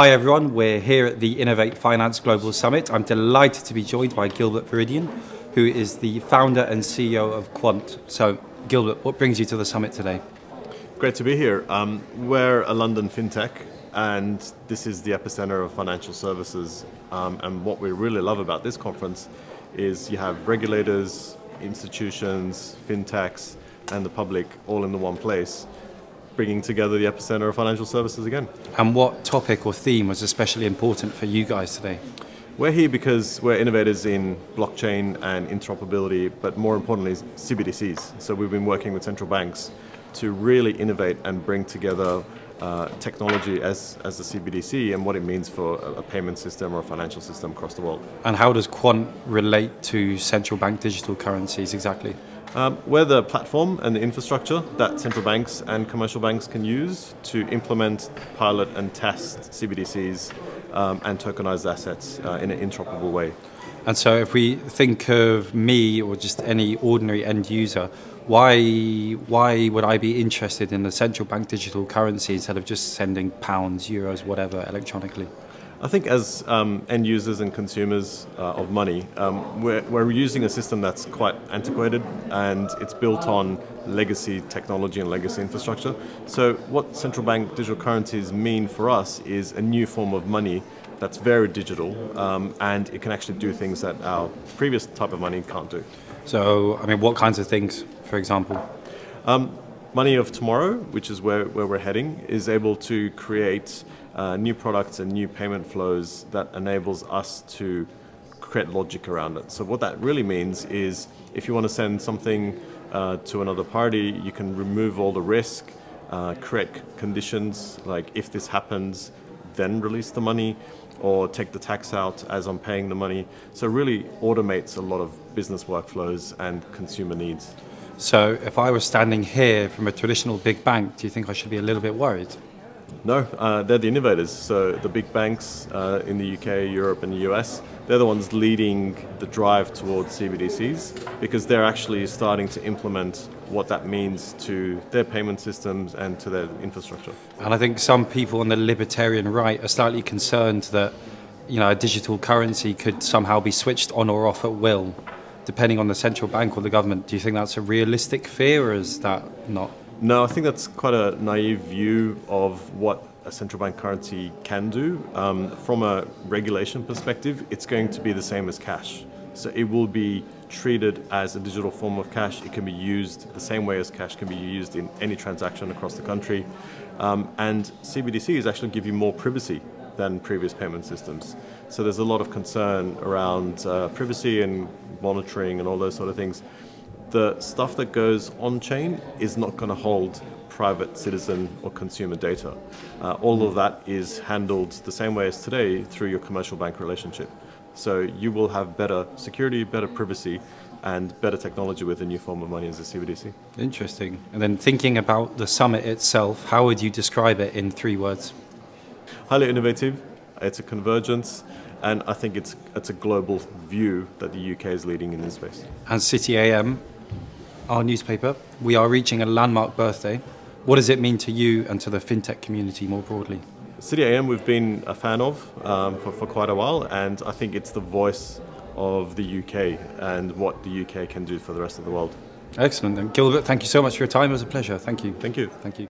Hi everyone, we're here at the Innovate Finance Global Summit. I'm delighted to be joined by Gilbert Verdian, who is the founder and CEO of Quant. So, Gilbert, what brings you to the summit today? Great to be here. Um, we're a London fintech, and this is the epicenter of financial services. Um, and what we really love about this conference is you have regulators, institutions, fintechs, and the public all in the one place bringing together the epicenter of financial services again. And what topic or theme was especially important for you guys today? We're here because we're innovators in blockchain and interoperability, but more importantly, CBDCs. So we've been working with central banks to really innovate and bring together uh, technology as, as a CBDC and what it means for a, a, payment system or a financial system across the world. And how does Quant relate to central bank digital currencies exactly? Um, we're the platform and the infrastructure that central banks and commercial banks can use to implement, pilot, and test CBDCs um, and tokenized assets uh, in an interoperable way. And so, if we think of me or just any ordinary end user, why why would I be interested in the central bank digital currency instead of just sending pounds, euros, whatever electronically? I think as um, end users and consumers uh, of money, um, we're, we're using a system that's quite antiquated and it's built on legacy technology and legacy infrastructure. So what central bank digital currencies mean for us is a new form of money that's very digital um, and it can actually do things that our previous type of money can't do. So, I mean, what kinds of things, for example? Um, money of tomorrow, which is where, where we're heading, is able to create uh, new products and new payment flows that enables us to create logic around it. So what that really means is if you want to send something uh, to another party, you can remove all the risk, uh, create conditions like if this happens, then release the money or take the tax out as I'm paying the money. So really automates a lot of business workflows and consumer needs. So if I was standing here from a traditional big bank, do you think I should be a little bit worried? No, uh, they're the innovators. So the big banks uh, in the UK, Europe, and the US, they're the ones leading the drive towards CBDCs because they're actually starting to implement what that means to their payment systems and to their infrastructure. And I think some people on the libertarian right are slightly concerned that you know a digital currency could somehow be switched on or off at will, depending on the central bank or the government. Do you think that's a realistic fear, or is that not? No, I think that's quite a naive view of what a central bank currency can do. Um, from a regulation perspective, it's going to be the same as cash. So it will be treated as a digital form of cash. It can be used the same way as cash can be used in any transaction across the country. Um, and CBDCs actually give you more privacy than previous payment systems. So there's a lot of concern around uh, privacy and monitoring and all those sort of things the stuff that goes on chain is not going to hold private citizen or consumer data. Uh, all of that is handled the same way as today through your commercial bank relationship. So you will have better security, better privacy, and better technology with a new form of money as a CBDC. Interesting. And then thinking about the summit itself, how would you describe it in three words? Highly innovative. It's a convergence and I think it's it's a global view that the UK is leading in this space. And City AM, our newspaper. We are reaching a landmark birthday. What does it mean to you and to the fintech community more broadly? City AM we've been a fan of um, for, for quite a while, and I think it's the voice of the UK and what the UK can do for the rest of the world. Excellent. And Gilbert, thank you so much for your time. It was a pleasure. Thank you. Thank you. Thank you.